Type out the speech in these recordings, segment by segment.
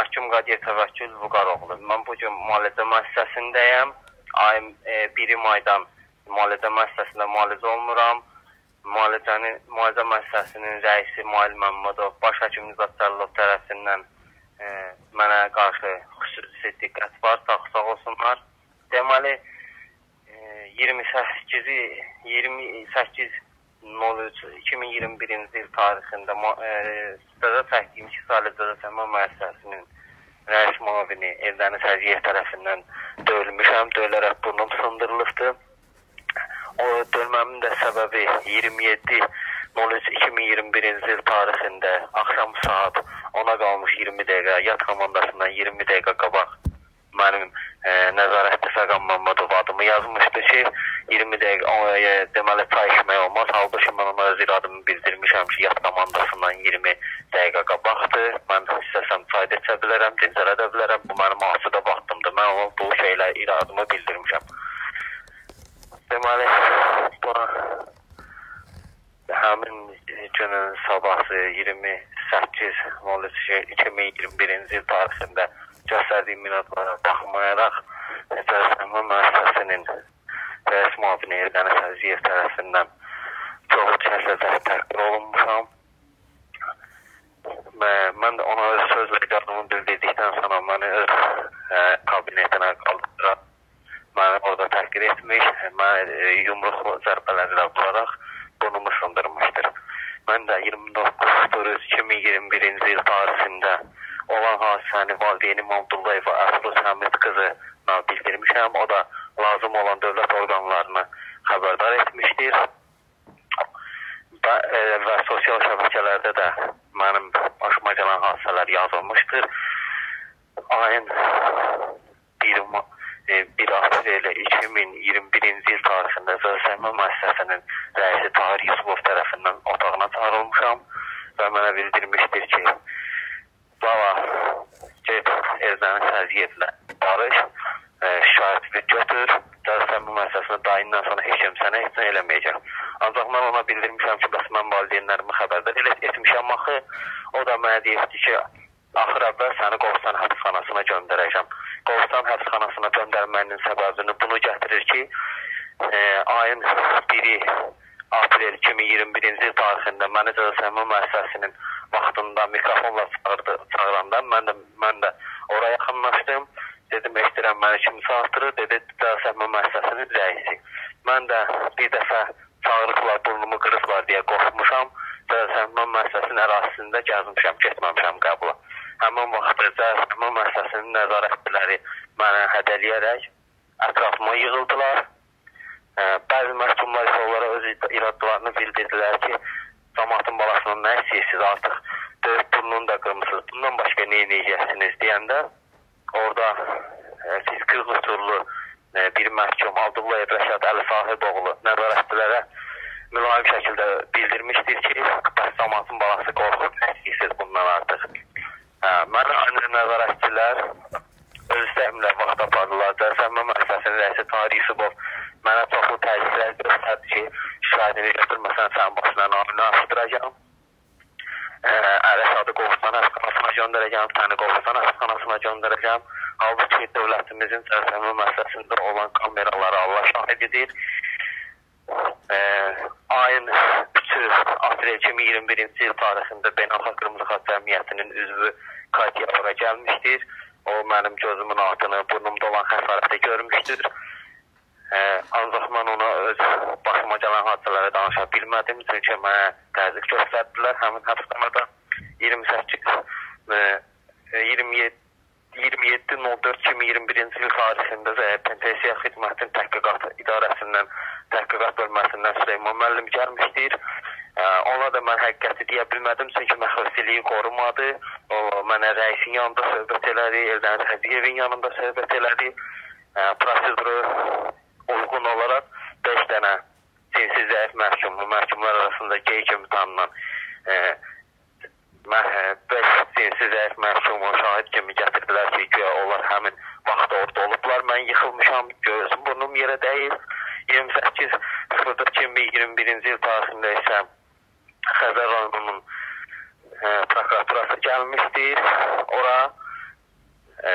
məhkum Qadiyə Təvəkkül Vüqaroğlu. Mən bu gün müalicə müəssisəsindəyəm. Ayın e, 1 maydan müalicə müəssisəsində müalicə olmuram. Müalicənin müalicə müəssisəsinin rəisi Mail Məmmədov, baş həkim Nizat Cəllov tərəfindən e, mənə qarşı xüsusi diqqət var, sağ olsunlar. Deməli e, 28-i 28 03 2021-ci il tarixində e, cəza çəkdiyim 2 saylı cəza çəkmə müəssisəsinin müavini Eldəniz Həziyev tərəfindən döyülmüşəm. Döyülərək burnum sındırılıbdı. O döyülməmin də səbəbi 27 03 2021-ci il tarixində axşam saat 10-a qalmış 20 dəqiqə yat komandasından 20 dəqiqə qabaq mənim e, nəzarətdə Fəqan Məmmədov adımı yazmışdı ki, 20 dəqiqə e, deməli çay içmək olmaz. Halbuki mən ona öz iradımı bildirmişəm ki, yat komandasından 20 dəqiqə qabaqdır. Da içə bilərəm, dincələ bilərəm. Bu mənim asudə vaxtımdır. Mən ona bu şeylə iradımı bildirmişəm. Deməli, bu həmin günün sabahı 28 2021-ci il tarixində göstərdiyim minatlara baxmayaraq Cəsəmə müəssisəsinin rəis müavini Eldəniz Əziyev tərəfindən çox kəsədə təhqir olunmuşam. Və mən də ona öz söz və iradımı bildirdikdən sonra məni öz ə, kabinetinə qaldırıb məni orada təhqir etmiş, mən e, yumruq zərbələri vuraraq burnumu sındırmışdır. Mən də 29 2021-ci il tarixində olan hadisəni valideynim Abdullayeva Əfruz Həmid qızına bildirmişəm. O da lazım olan dövlət orqanlarını xəbərdar etmişdir. Və, e, və sosial şəbəkələrdə də mənim başıma gələn hadisələr yazılmışdır. Ayın 1 e, 1 aprel 2021-ci il Zəsəmə müəssisəsinin rəisi Tahir Yusubov tərəfindən otağına çağırılmışam və mənə bildirmişdir ki, Baba, get Erzəni Səziyevlə barış, e, şikayətini götür, cəzəsən bu məsələsində dayından sonra heç kim sənə heç nə eləməyəcək. Ancaq mən ona bildirmişəm ki, bəs mən valideynlərimi xəbərdar elə etmişəm axı. O da mənə deyibdi ki, axır əvvəl səni Qovstan həbsxanasına göndərəcəm. Qovstan həbsxanasına göndərmənin səbəbini bunu gətirir ki, e, ayın 1-i aprel 2021-ci il tarixində məni cəzaçəkmə müəssisəsinin vaxtında mikrofonla çağırdı, çağıranda mən də mən də ora yaxınlaşdım. Dedim, eşidirəm məni kim çağırtırır? Dedi, cəzaçəkmə müəssisəsinin rəisi. Mən də bir dəfə çağırıblar, burnumu qırıblar deyə qorxmuşam. Cəzaçəkmə müəssisəsinin ərazisində gəzmişəm, getməmişəm qəbula. Həmin vaxtda cəzaçəkmə müəssisəsinin nəzarətçiləri mənə hədələyərək ətrafıma yığıldılar bəzi məhkumlar isə onlara öz iradlarını bildirdilər ki, cəmaatın balasından nə istəyirsiniz artıq döyüb burnunu da qırmısınız, bundan başqa nə edəcəksiniz deyəndə orada e, fiziki qüsurlu e, bir məhkum Abdullayev Rəşad Əli Sahiboğlu nəzarətçilərə mülayim şəkildə bildirmişdir ki, bəs cəmaatın balası qorxur, nə istəyirsiniz bundan artıq. Göndərəcəm, səni Qovustan həbsxanasına göndərəcəm. Halbuki dövlətimizin cəzəmə məsələsində olan kameraları Allah şahididir. Ayın 3 aprel 2021-ci il tarixində Beynəlxalq Qırmızı Xaç Cəmiyyətinin üzvü Katya ora gəlmişdir. O mənim gözümün altını, burnumda olan xəsarəti görmüşdür. Ancaq mən ona öz başıma gələn hadisələri danışa bilmədim, çünki mənə təzyiq göstərdilər həmin həbsxanada 28 27 27.04.2021-ci il tarixində Pensiya Xidmətinin Təhqiqat İdarəsindən Təhqiqat bölməsindən Süleyman müəllim gəlmişdir. Ona da mən həqiqəti deyə bilmədim, çünki məxfiliyi qorumadı. O mənə rəisin yanında söhbət elədi, Eldəniz Hədiyevin yanında söhbət elədi. Proseduru uyğun olaraq 5 dənə cinsi zəif məhkumlu məhkumlar arasında gey kimi tanınan e, 5 dinsiz zəif məsumu şahid kimi gətirdilər ki, guya onlar həmin vaxt orada olublar. Mən yıxılmışam, gözüm burnum yerə dəyir. 28 sıfırdır 2021-ci il tarixində isə Xəzər rayonunun prokuraturası gəlmişdir. Ora ə,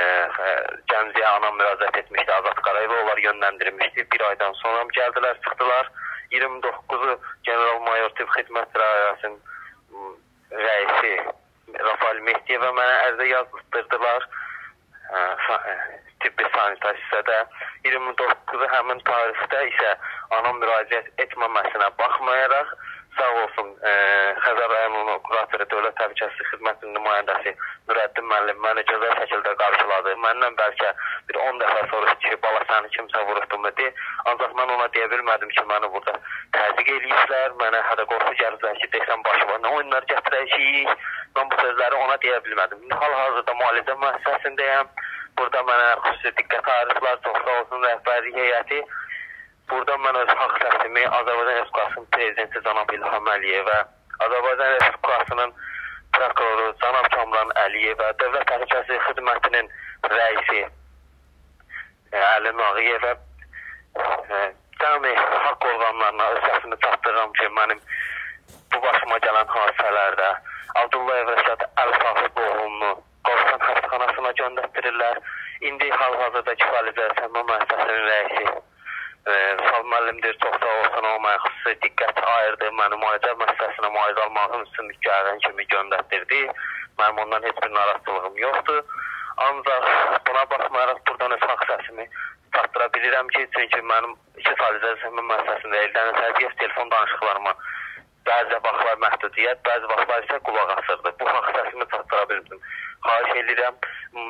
Gəncəyə anam müraciət etmişdi, Azad Qarayevə onlar yönləndirmişdi. Bir aydan sonra gəldilər, çıxdılar. 29-u general mayor tibb xidmət rayasının rəisi Rafael Mehdiyevə mənə ərizə yazdırdılar. Tibbi sanitar hissədə 29-u həmin tarixdə isə anam müraciət etməməsinə baxmayaraq sağ olsun e, Xəzər rayonu kuratoru Dövlət Təhlükəsizlik Xidmətinin nümayəndəsi Nurəddin müəllim məni gözəl şəkildə qarşıladı. Məndən bəlkə bir 10 dəfə soruşdu ki, bala səni kimsə vurubdu dedi. Ancaq mən ona deyə bilmədim ki, məni burada təzyiq eləyiblər, mənə hədə qorxu gəliblər ki, desəm başıma nə oyunlar gətirəcəyik. Mən bu sözləri ona deyə bilmədim. Hal-hazırda müalicə müəssisəsindəyəm. Burada mənə xüsusi diqqət ayırıblar, çox sağ olsun rəhbərlik heyəti. Burada mən öz haqq səsimi Azərbaycan Respublikasının prezidenti cənab İlham Əliyevə, Azərbaycan Respublikasının prokuroru cənab Kamran Əliyevə, Dövlət Təhlükəsizlik Xidmətinin rəisi e, Əli Nağıyevə e, cəmi haqq orqanlarına öz səsimi çatdırıram ki, mənim bu başıma gələn hadisələrdə Abdullayev Rəşad Əl-Sahib oğlunu Qovsan xəstəxanasına göndərdirirlər. İndi hal-hazırda kifayət müəssisəsinin rəisi Sal müəllimdir, çox sağ olsun, o mənə xüsusi diqqət ayırdı, məni müalicə müəssisəsinə müalicə almağım üçün gələn kimi göndərdirdi. Mənim ondan heç bir narahatlığım yoxdur. Ancaq buna baxmayaraq buradan öz haqq səsimi çatdıra bilirəm ki, çünki mənim iki faiz zəmin müəssisəsində əldən tərbiyəf telefon danışıqlarıma bəzi vaxtlar məhdudiyyət, bəzi vaxtlar isə qulaq asırdı. Bu haqq səsimi çatdıra bildim. Xahiş edirəm,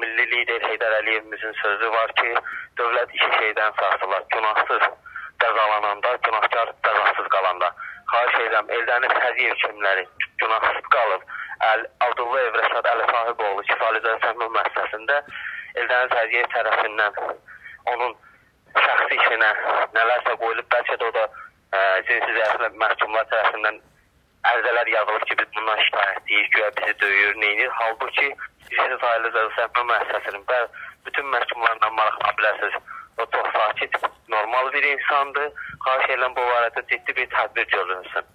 milli lider Heydər Əliyevimizin sözü var ki, dövlət iki şeydən sarsılar. Günahsız cəzalananda, günahkar cəzasız qalanda. Xahiş edirəm, Eldəniz Həziyev kimləri günahsız qalıb. Əl Abdullayev Rəşad Əli Sahiboğlu Kifayət Səhmə müəssisəsində Eldəniz Həziyev tərəfindən onun şəxsi işinə nələrsə qoyulub, bəlkə də o da cinsi zəiflə məhkumlar tərəfindən ərizələr yazılıb ki, biz bundan şikayətliyik, güya bizi döyür, neyinir. Halbuki İşsiz Ailə Cəzasəmə müəssisəsinin və bütün məhkumlarla maraqlana bilərsiniz. O çox sakit, normal bir insandır. Xahiş edirəm bu barədə ciddi bir tədbir görülsün.